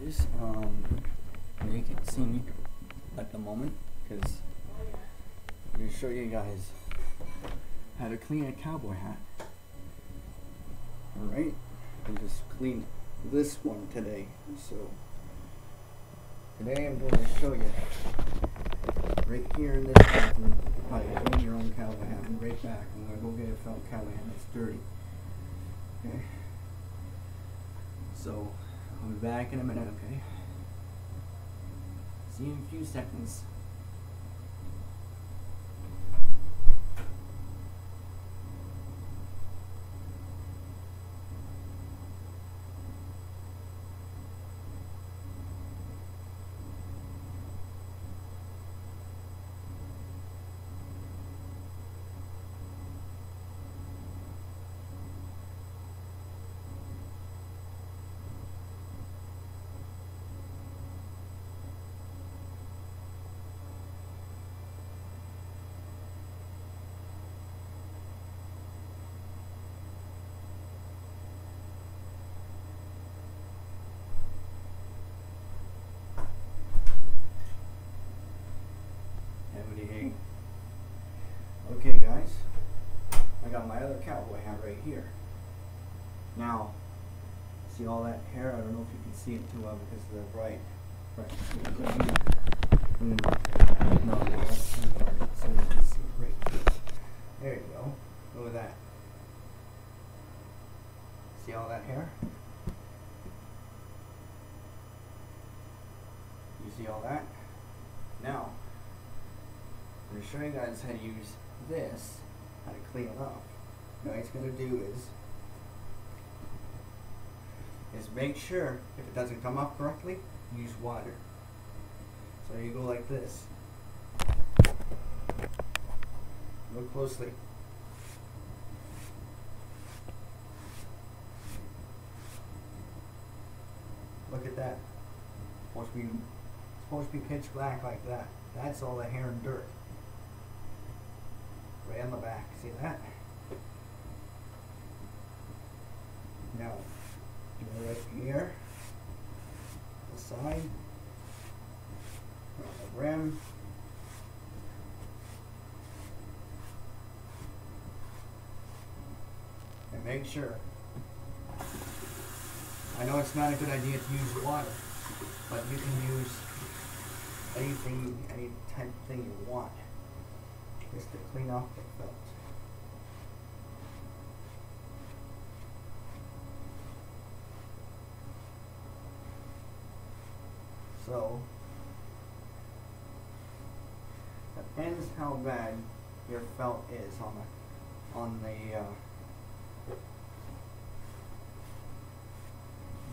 guys. Um, you can't see me at the moment because I'm gonna show you guys how to clean a cowboy hat. All right, I just cleaned this one today, so today I'm going to show you right here in this bathroom how to clean your own cowboy hat. And right back, I'm gonna go get a felt cowboy hat that's dirty. Okay. So I'll be back in a minute, okay? See you in a few seconds. Everybody, Okay, guys. I got my other cowboy hat right here. Now, see all that hair? I don't know if you can see it too well because of the bright. There. you go. Look at that. See all that hair? You see all that? Now, I'm going to show you guys how to use this, how to clean it off. Now what it's going to do is, is make sure if it doesn't come off correctly, use water. So you go like this. Look closely. Look at that. Supposed to be supposed to be pitch black like that. That's all the hair and dirt. Right on the back. See that? Now, go right here. The side. On the rim. And make sure. I know it's not a good idea to use water, but you can use anything, any type thing you want, just to clean off the felt. So, depends how bad your felt is on the, on the, uh,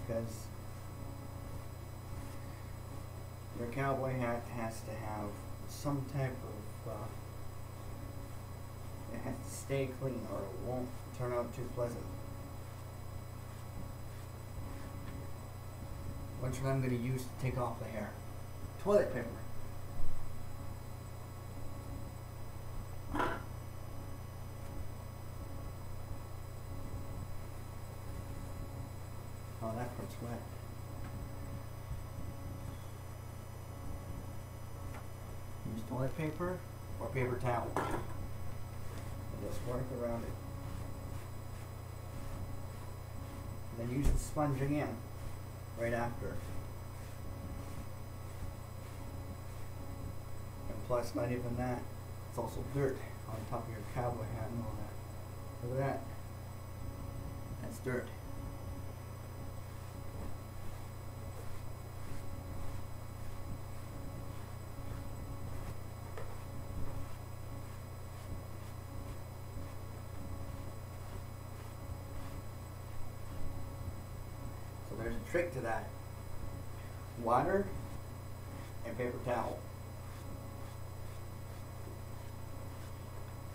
because your cowboy hat has to have some type of, uh, it has to stay clean or it won't turn out too pleasant. Which I'm going to use to take off the hair? Toilet paper. Oh, that part's wet. Use toilet paper or paper towel. And just work around it. And then use the sponge again right after. And plus, not even that, it's also dirt on top of your cowboy hat and all that. Look at that. That's dirt. So there's a trick to that. Water and paper towel.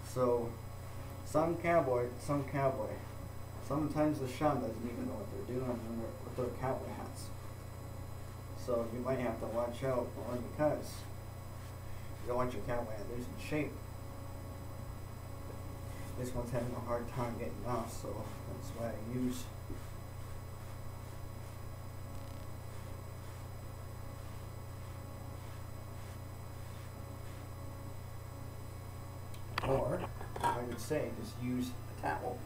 So some cowboy, some cowboy, sometimes the shun doesn't even know what they're doing with their cowboy hats. So you might have to watch out only because you don't want your cowboy hat losing shape. This one's having a hard time getting off, so that's why I use Or, I would say, just use a towel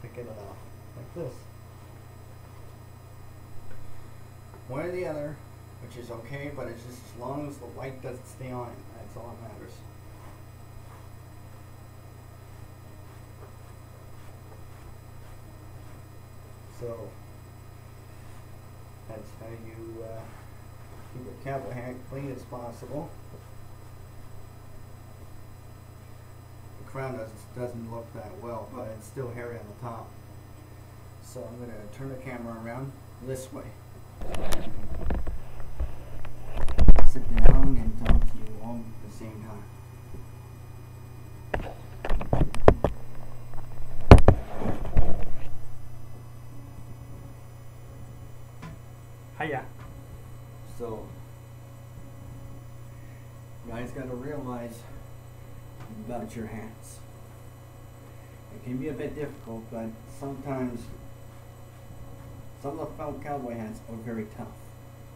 to get it off, like this. One or the other, which is okay, but it's just as long as the light doesn't stay on, that's all that matters. So, that's how you uh, keep your cowboy hat clean as possible. Doesn't, doesn't look that well, but it's still hairy on the top. So I'm going to turn the camera around this way. Sit down and talk to you all at the same time. Hiya. So, guys got to realize about your hands. It can be a bit difficult, but sometimes some of the cowboy hats are very tough.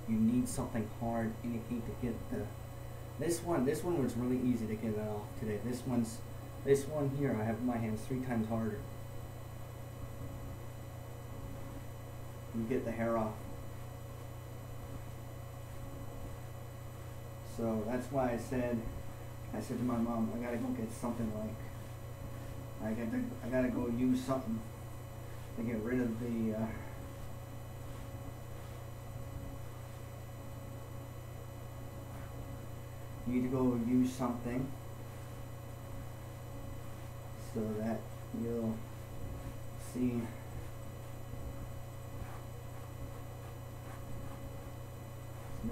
You need something hard, anything to get the. This one, this one was really easy to get it off today. This one's, this one here, I have my hands three times harder. You get the hair off. So that's why I said, I said to my mom, I gotta go get something like, I gotta, I gotta go use something to get rid of the, uh, need to go use something so that you'll see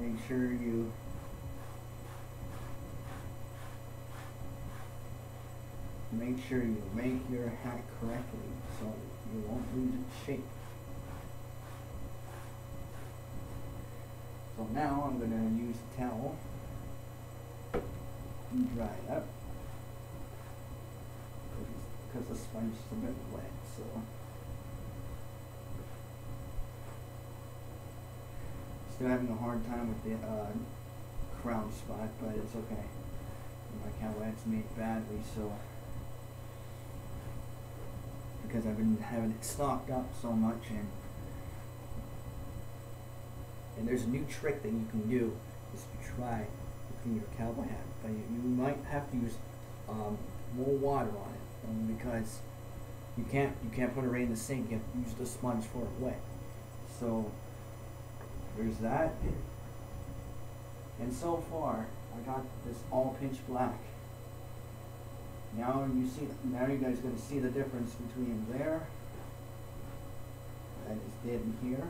make sure you make sure you make your hat correctly so you won't lose its shape. So now I'm going to use a towel and dry it up because the sponge is a bit wet. So still having a hard time with the uh, crown spot, but it's okay. My cowboy hat's made badly, so because I've been having it stocked up so much and and there's a new trick that you can do is to try to clean your cowboy hat but you, you might have to use um, more water on it um, because you can't you can't put it right in the sink you have to use the sponge for it wet. So there's that. And so far I got this all pitch black now you see, now you guys gonna see the difference between there, that is dead in here.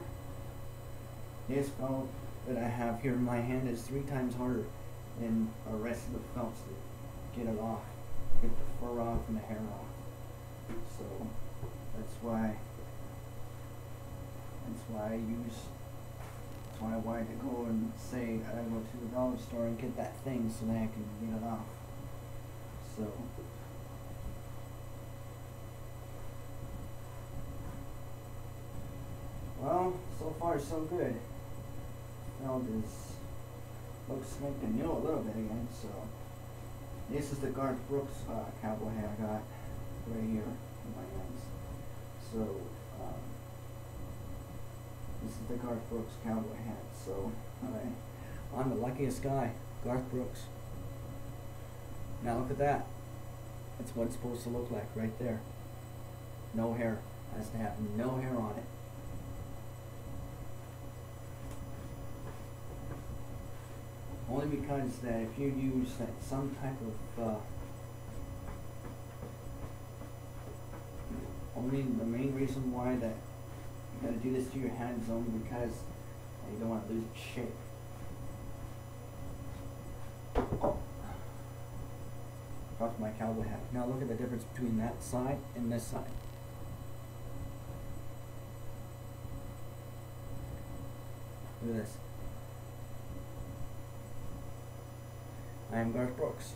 This felt that I have here in my hand is three times harder than the rest of the felts to get it off, get the fur off and the hair off. So that's why, that's why I use, that's why I wanted to go and say, I go to the dollar store and get that thing so that I can get it off. So. Well, so far so good. Felt is looks like the new a little bit again. So this is the Garth Brooks uh, cowboy hat I got right here in my hands. So um, this is the Garth Brooks cowboy hat. So I'm the luckiest guy, Garth Brooks. Now look at that. That's what it's supposed to look like right there. No hair. Has to have no hair on it. Only because that if you use that some type of uh, only the main reason why that you gotta do this to your hands only because you don't want to lose shape. Off my cowboy hat. Now look at the difference between that side and this side. Look at this. I am Garth Brooks.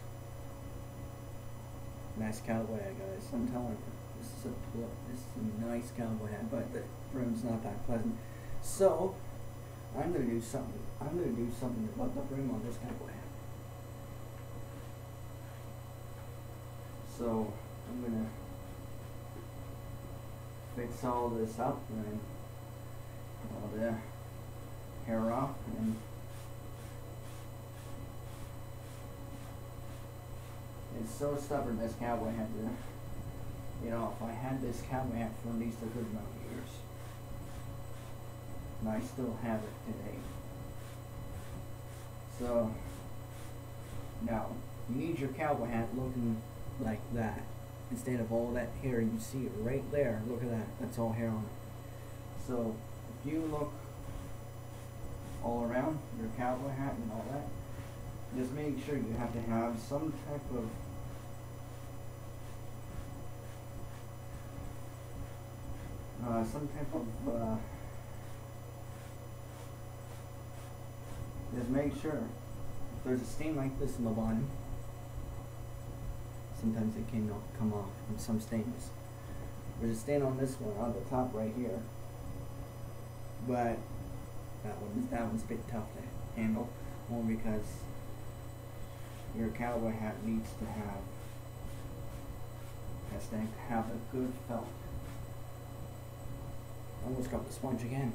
Nice cowboy hat, guys. I'm telling you, this is a this is a nice cowboy hat, but the brim's not that pleasant. So, I'm gonna do something. I'm gonna do something about the brim on this cowboy hat. So I'm gonna fix all this up and all the hair off and it's so stubborn this cowboy hat to you know, if I had this cowboy hat for at least a good amount of years and I still have it today. So now you need your cowboy hat looking like that. Instead of all that hair you see it right there. Look at that. That's all hair on it. So if you look all around your cowboy hat and all that just make sure you have to have some type of uh, some type of uh, just make sure. If there's a stain like this in the bottom sometimes it can come off from some stains. There's a stain on this one on the top right here. But that one that one's a bit tough to handle only because your cowboy hat needs to have has to have a good felt. Almost got the sponge again.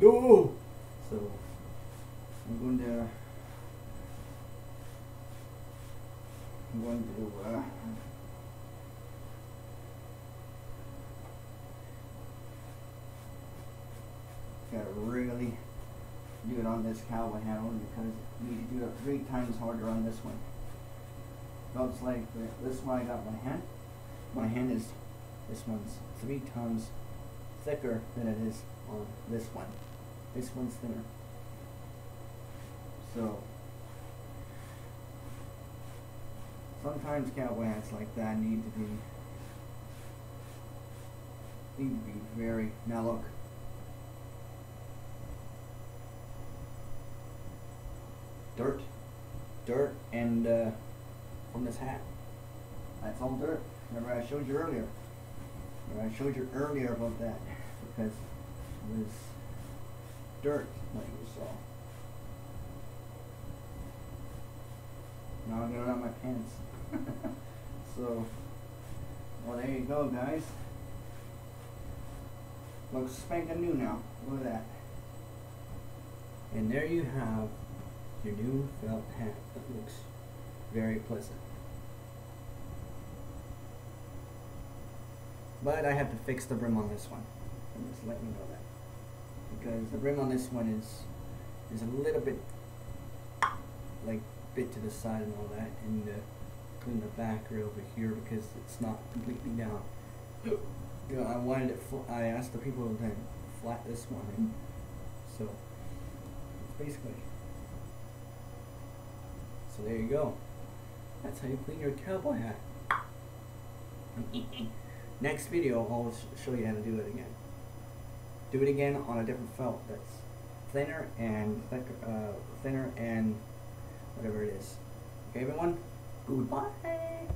No! So I'm going to To uh, gotta really do it on this cowboy hat only because you need to do it three times harder on this one. Looks like this one I got my hand. My hand is this one's three times thicker than it is on this one. This one's thinner. So sometimes hats like that need to be need to be very now look. Dirt. Dirt and uh from this hat. That's all dirt. Remember I showed you earlier. Remember I showed you earlier about that because it was dirt like you saw. Now I'm gonna run my pants. so, well, there you go, guys. Looks spanking new now. Look at that. And there you have your new felt hat that looks very pleasant. But I have to fix the brim on this one. Just letting you know that. Because the brim on this one is is a little bit like bit to the side and all that and uh, clean the back right over here because it's not completely down. You know, I wanted it I asked the people to then flat this one and so basically so there you go. That's how you clean your cowboy hat. Next video I'll sh- show you how to do it again. Do it again on a different felt that's thinner and thicker, uh, thinner and whatever it is. Okay, everyone? Goodbye.